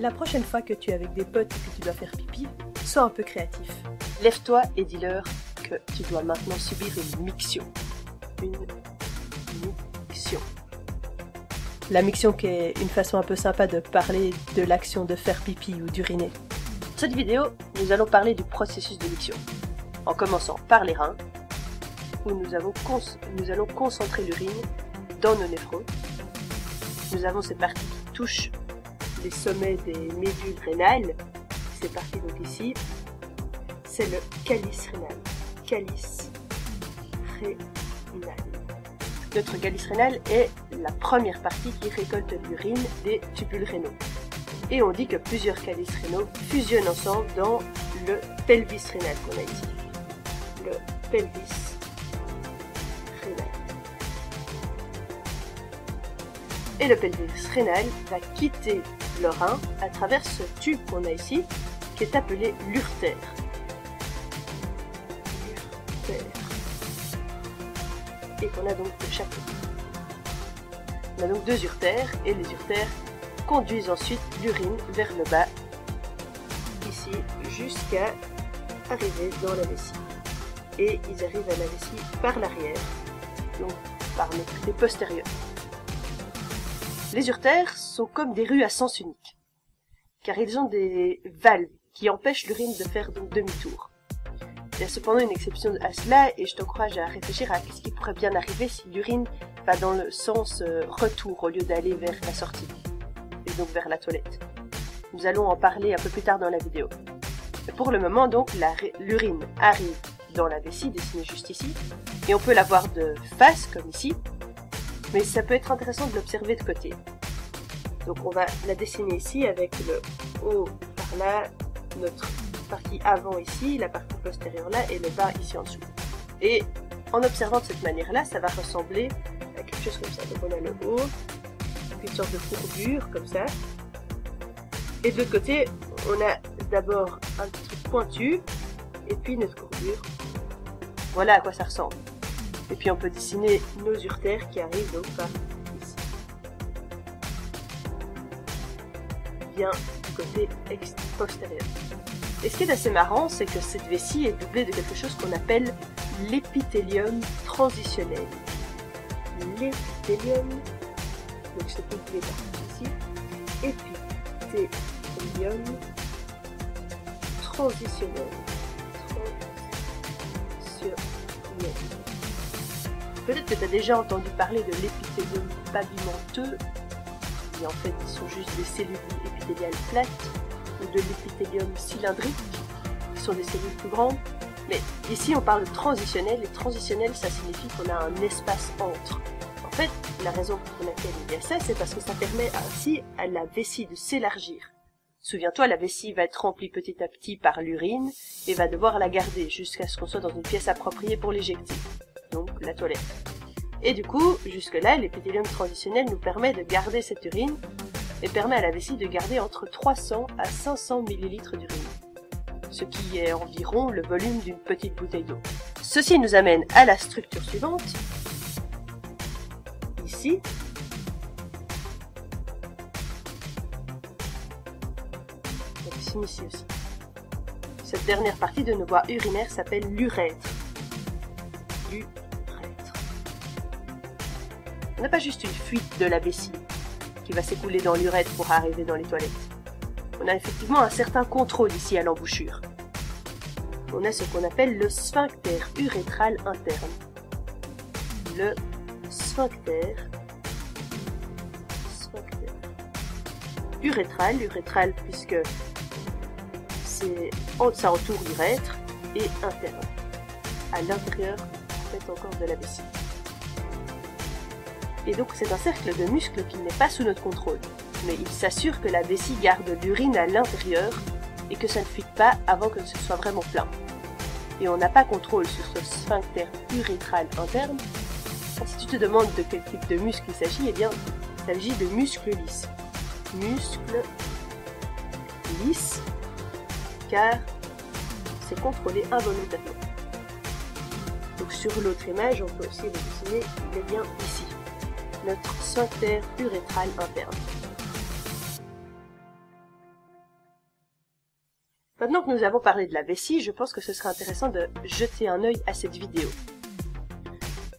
La prochaine fois que tu es avec des potes et que tu dois faire pipi, sois un peu créatif. Lève-toi et dis-leur que tu dois maintenant subir une miction. Une miction. La miction qui est une façon un peu sympa de parler de l'action de faire pipi ou d'uriner. Dans cette vidéo, nous allons parler du processus de miction. En commençant par les reins, où nous, avons nous allons concentrer l'urine dans nos néphrons. Nous avons cette partie qui touche les sommets des médules rénales. C'est parti donc ici. C'est le calice rénal. Calice rénal. Notre calice rénal est la première partie qui récolte l'urine des tubules rénaux. Et on dit que plusieurs calices rénaux fusionnent ensemble dans le pelvis rénal qu'on a ici. Le pelvis rénal. Et le pelvis rénal va quitter le à travers ce tube qu'on a ici, qui est appelé l'urtère. Et qu'on a donc de chaque côté. On a donc deux urtères, et les urtères conduisent ensuite l'urine vers le bas, ici, jusqu'à arriver dans la vessie. Et ils arrivent à la vessie par l'arrière, donc par le côté postérieur. Les urtères sont comme des rues à sens unique, car ils ont des valves qui empêchent l'urine de faire demi-tour. Il y a cependant une exception à cela et je t'encourage à réfléchir à ce qui pourrait bien arriver si l'urine va dans le sens euh, retour au lieu d'aller vers la sortie, et donc vers la toilette. Nous allons en parler un peu plus tard dans la vidéo. pour le moment donc, l'urine arrive dans la vessie dessinée juste ici, et on peut la voir de face comme ici, mais ça peut être intéressant de l'observer de côté. Donc on va la dessiner ici avec le haut par là, notre partie avant ici, la partie postérieure là et le bas ici en dessous. Et en observant de cette manière-là, ça va ressembler à quelque chose comme ça. Donc on a le haut, une sorte de courbure comme ça. Et de l'autre côté, on a d'abord un petit truc pointu, et puis notre courbure. Voilà à quoi ça ressemble. Et puis on peut dessiner nos urtères qui arrivent donc par ici. Bien du côté postérieur. Et ce qui est assez marrant, c'est que cette vessie est doublée de quelque chose qu'on appelle l'épithélium transitionnel. L'épithélium, donc c'est doublé par ici, épithélium transitionnel. Transitionnel. Peut-être que tu as déjà entendu parler de l'épithélium pavimenteux, qui en fait sont juste des cellules épithéliales plates, ou de l'épithélium cylindrique, qui sont des cellules plus grandes. Mais ici on parle de transitionnel, et transitionnel ça signifie qu'on a un espace entre. En fait, la raison pour laquelle il y a ça, c'est parce que ça permet ainsi à la vessie de s'élargir. Souviens-toi, la vessie va être remplie petit à petit par l'urine et va devoir la garder jusqu'à ce qu'on soit dans une pièce appropriée pour l'éjecter donc la toilette. Et du coup, jusque-là, l'épithélium transitionnel nous permet de garder cette urine et permet à la vessie de garder entre 300 à 500 ml d'urine, ce qui est environ le volume d'une petite bouteille d'eau. Ceci nous amène à la structure suivante, ici. Cette dernière partie de nos voies urinaires s'appelle l'urètre. On n'a pas juste une fuite de la vessie qui va s'écouler dans l'urètre pour arriver dans les toilettes. On a effectivement un certain contrôle ici à l'embouchure. On a ce qu'on appelle le sphincter urétral interne. Le sphincter, sphincter urétral, urétral puisque c'est ça entoure l'urètre et interne, à l'intérieur encore de la vessie. Et donc c'est un cercle de muscles qui n'est pas sous notre contrôle. Mais il s'assure que la vessie garde l'urine à l'intérieur et que ça ne fuite pas avant que ce soit vraiment plein. Et on n'a pas contrôle sur ce sphincter urétral interne. Si tu te demandes de quel type de muscle il s'agit, eh bien, il s'agit de muscles lisses. Muscles lisses, car c'est contrôlé involontairement. Donc sur l'autre image, on peut aussi dessiner, il est bien ici notre sphincter urétral interne. Maintenant que nous avons parlé de la vessie, je pense que ce serait intéressant de jeter un œil à cette vidéo.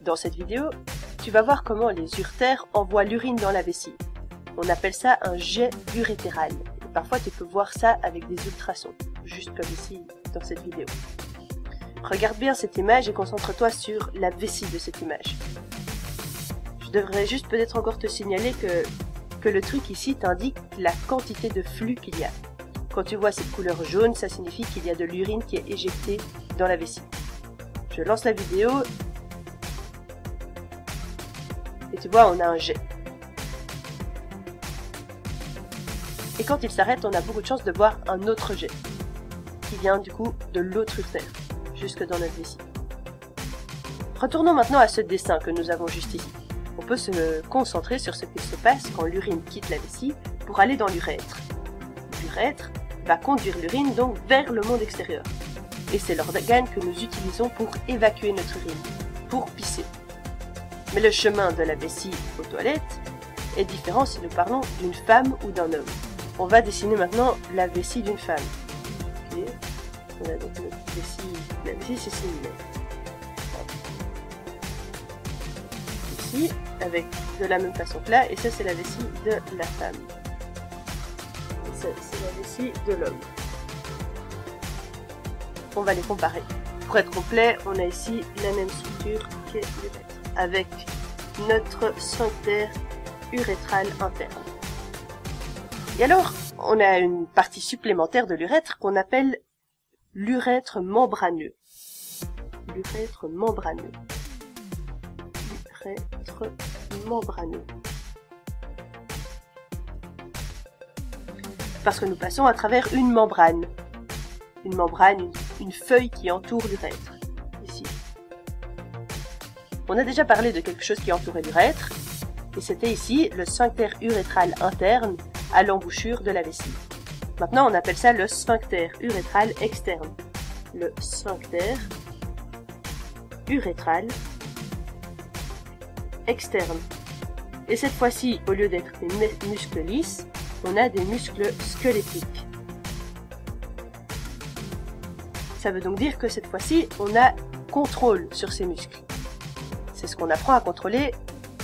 Dans cette vidéo, tu vas voir comment les urtères envoient l'urine dans la vessie. On appelle ça un jet urétéral. Parfois, tu peux voir ça avec des ultrasons, juste comme ici dans cette vidéo. Regarde bien cette image et concentre-toi sur la vessie de cette image. Je devrais juste peut-être encore te signaler que, le truc ici t'indique la quantité de flux qu'il y a. Quand tu vois cette couleur jaune, ça signifie qu'il y a de l'urine qui est éjectée dans la vessie. Je lance la vidéo. Et tu vois, on a un jet. Et quand il s'arrête, on a beaucoup de chance de voir un autre jet, qui vient du coup de l'autre urtère, jusque dans notre vessie. Retournons maintenant à ce dessin que nous avons juste ici. On peut se concentrer sur ce qui se passe quand l'urine quitte la vessie pour aller dans l'urètre. L'urètre, va conduire l'urine donc vers le monde extérieur. Et c'est l'organe que nous utilisons pour évacuer notre urine, pour pisser. Mais le chemin de la vessie aux toilettes est différent si nous parlons d'une femme ou d'un homme. On va dessiner maintenant la vessie d'une femme. On a donc notre vessie, la vessie c'est similaire. Ici, avec de la même façon que là, et ça c'est la vessie de la femme c'est la vessie de l'homme. On va les comparer. Pour être complet, on a ici la même structure qu'est l'urètre, avec notre sphincter urétral interne. Et alors, on a une partie supplémentaire de l'urètre qu'on appelle l'urètre membraneux. L'urètre membraneux. L'urètre membraneux. parce que nous passons à travers une membrane. Une membrane, une, feuille qui entoure l'urètre. Ici. On a déjà parlé de quelque chose qui entourait l'urètre, et c'était ici le sphincter urétral interne à l'embouchure de la vessie. Maintenant, on appelle ça le sphincter urétral externe. Le sphincter urétral externe. Et cette fois-ci, au lieu d'être des muscles lisses, on a des muscles squelettiques. Ça veut donc dire que cette fois-ci, on a contrôle sur ces muscles. C'est ce qu'on apprend à contrôler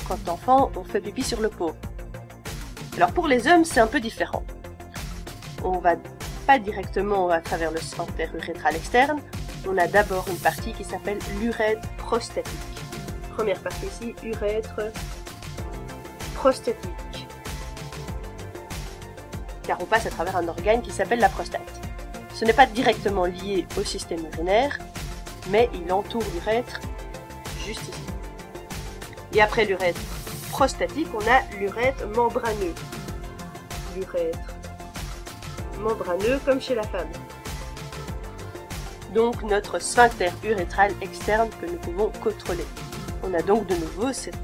quand enfant on fait pipi sur le pot. Alors pour les hommes, c'est un peu différent. On va pas directement à travers le sphincter urétral externe, on a d'abord une partie qui s'appelle l'urètre prostatique. Première partie ici, urètre prostatique car on passe à travers un organe qui s'appelle la prostate. Ce n'est pas directement lié au système urinaire, mais il entoure l'urètre juste ici. Et après l'urètre prostatique, on a l'urètre membraneux. Membraneux comme chez la femme. Donc notre sphincter urétral externe que nous pouvons contrôler. On a donc de nouveau cette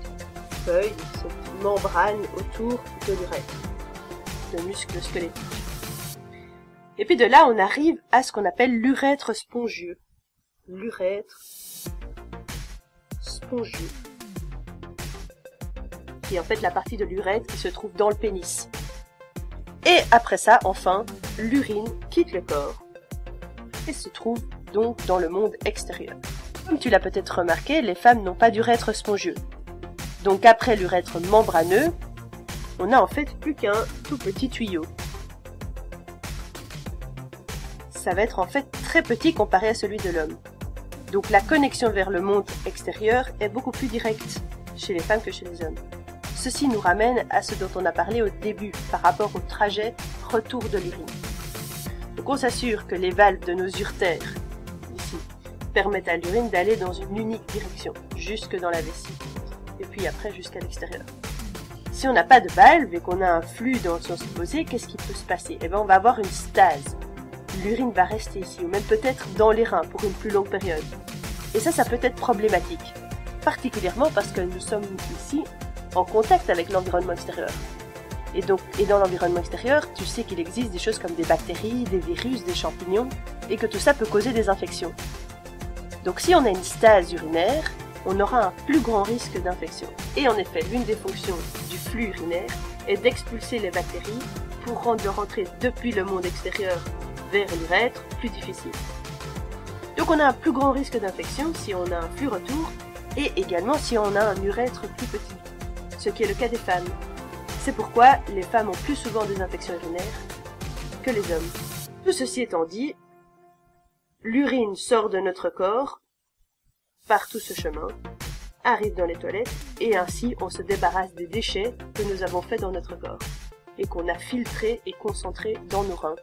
feuille, cette membrane autour de l'urètre de muscles squelettiques. Et puis de là, on arrive à ce qu'on appelle l'urètre spongieux. L'urètre spongieux. Qui est en fait la partie de l'urètre qui se trouve dans le pénis. Et après ça, enfin, l'urine quitte le corps et se trouve donc dans le monde extérieur. Comme tu l'as peut-être remarqué, les femmes n'ont pas d'urètre spongieux. Donc après l'urètre membraneux, on a en fait plus qu'un tout petit tuyau. Ça va être en fait très petit comparé à celui de l'homme. Donc la connexion vers le monde extérieur est beaucoup plus directe chez les femmes que chez les hommes. Ceci nous ramène à ce dont on a parlé au début par rapport au trajet retour de l'urine. Donc on s'assure que les valves de nos urtères, ici, permettent à l'urine d'aller dans une unique direction, jusque dans la vessie, et puis après jusqu'à l'extérieur. Si on n'a pas de valve et qu'on a un flux dans le sens opposé, qu'est-ce qui peut se passer? Eh bien, on va avoir une stase. L'urine va rester ici, ou même peut-être dans les reins pour une plus longue période. Et ça, ça peut être problématique. Particulièrement parce que nous sommes ici en contact avec l'environnement extérieur. Et donc, et dans l'environnement extérieur, tu sais qu'il existe des choses comme des bactéries, des virus, des champignons, et que tout ça peut causer des infections. Donc si on a une stase urinaire, on aura un plus grand risque d'infection. Et en effet, l'une des fonctions du flux urinaire est d'expulser les bactéries pour rendre leur entrée depuis le monde extérieur vers l'urètre plus difficile. Donc on a un plus grand risque d'infection si on a un flux retour et également si on a un urètre plus petit, ce qui est le cas des femmes. C'est pourquoi les femmes ont plus souvent des infections urinaires que les hommes. Tout ceci étant dit, l'urine sort de notre corps par tout ce chemin, arrive dans les toilettes et ainsi on se débarrasse des déchets que nous avons faits dans notre corps et qu'on a filtrés et concentrés dans nos reins